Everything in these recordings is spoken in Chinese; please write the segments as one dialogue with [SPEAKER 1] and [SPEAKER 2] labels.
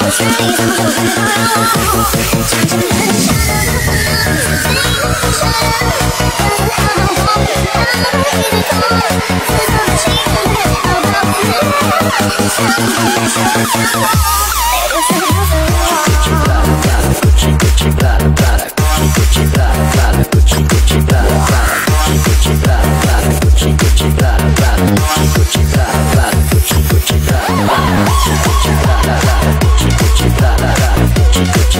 [SPEAKER 1] Gucci, Gucci,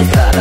[SPEAKER 2] Yeah.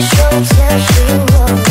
[SPEAKER 2] 手牵着
[SPEAKER 1] 我。